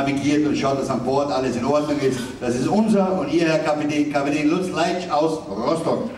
navigiert und schaut, dass an Bord alles in Ordnung ist. Das ist unser und Ihr, Herr Kapitän, Kapitän Lutz Leitsch aus Rostock.